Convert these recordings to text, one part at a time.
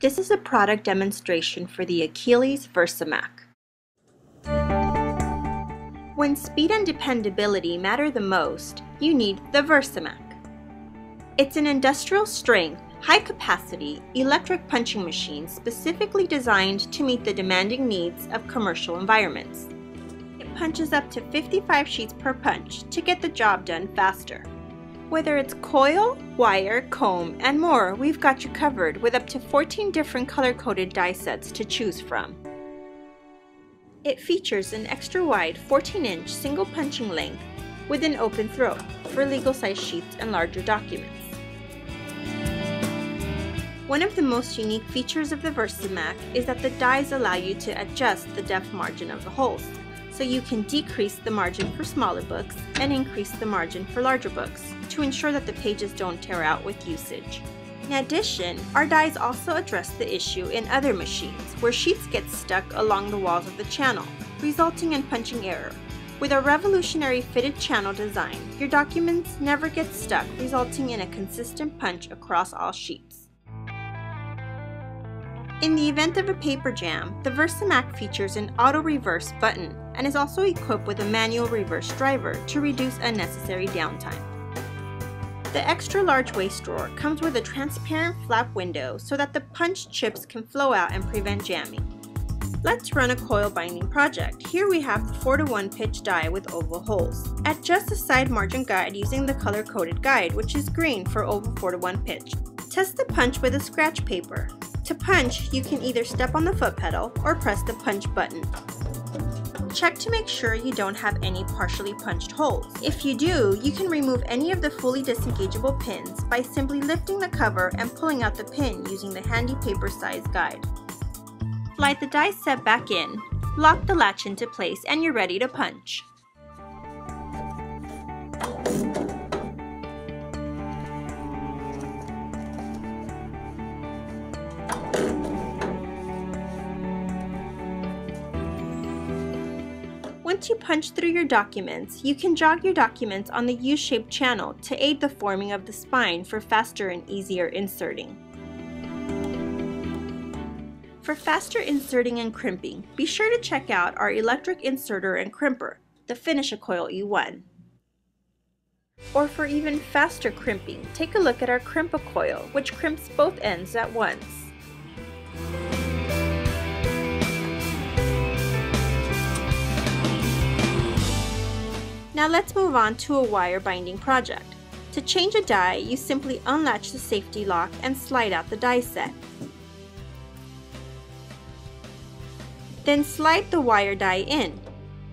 This is a product demonstration for the Akiles VersaMac. When speed and dependability matter the most, you need the VersaMac. It's an industrial strength, high capacity, electric punching machine specifically designed to meet the demanding needs of commercial environments. It punches up to 55 sheets per punch to get the job done faster. Whether it's coil, wire, comb, and more, we've got you covered with up to 14 different color-coded die sets to choose from. It features an extra wide 14-inch single punching length with an open throat for legal size sheets and larger documents. One of the most unique features of the VersaMac is that the dies allow you to adjust the depth margin of the holes, so you can decrease the margin for smaller books and increase the margin for larger books to ensure that the pages don't tear out with usage. In addition, our dies also address the issue in other machines where sheets get stuck along the walls of the channel, resulting in punching error. With a revolutionary fitted channel design, your documents never get stuck, resulting in a consistent punch across all sheets. In the event of a paper jam, the VersaMac features an auto reverse button and is also equipped with a manual reverse driver to reduce unnecessary downtime. The extra large waste drawer comes with a transparent flap window so that the punch chips can flow out and prevent jamming. Let's run a coil binding project. Here we have the 4 to 1 pitch die with oval holes. Adjust the side margin guide using the color coded guide which is green for oval 4 to 1 pitch. Test the punch with a scratch paper. To punch, you can either step on the foot pedal or press the punch button. Check to make sure you don't have any partially punched holes. If you do, you can remove any of the fully disengageable pins by simply lifting the cover and pulling out the pin using the handy paper size guide. Slide the die set back in, lock the latch into place, and you're ready to punch. Once you punch through your documents, you can jog your documents on the U-shaped channel to aid the forming of the spine for faster and easier inserting. For faster inserting and crimping, be sure to check out our electric inserter and crimper, the Finish-A-Coil E1. Or for even faster crimping, take a look at our Crimp-A-Coil, which crimps both ends at once. Now let's move on to a wire binding project. To change a die, you simply unlatch the safety lock and slide out the die set. Then slide the wire die in.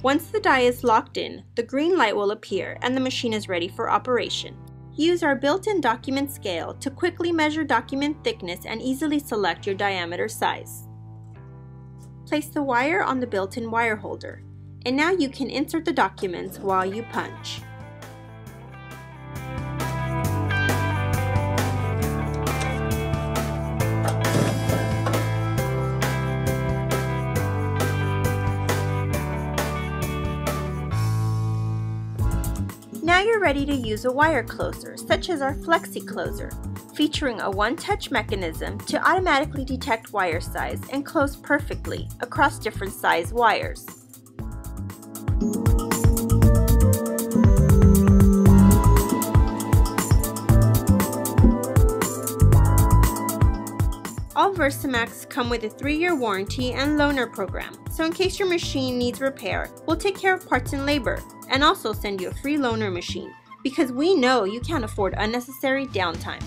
Once the die is locked in, the green light will appear and the machine is ready for operation. Use our built-in document scale to quickly measure document thickness and easily select your diameter size. Place the wire on the built-in wire holder. And now you can insert the documents while you punch. Now you're ready to use a wire closer, such as our Flexi Closer, featuring a one-touch mechanism to automatically detect wire size and close perfectly across different size wires. All VersaMacs come with a 3-year warranty and loaner program, so in case your machine needs repair, we'll take care of parts and labor, and also send you a free loaner machine, because we know you can't afford unnecessary downtime.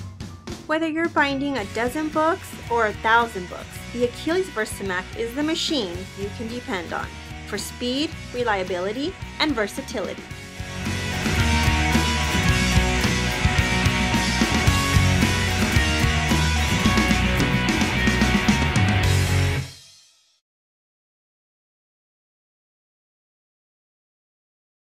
Whether you're binding a dozen books or a thousand books, the Akiles VersaMac is the machine you can depend on for speed, reliability, and versatility.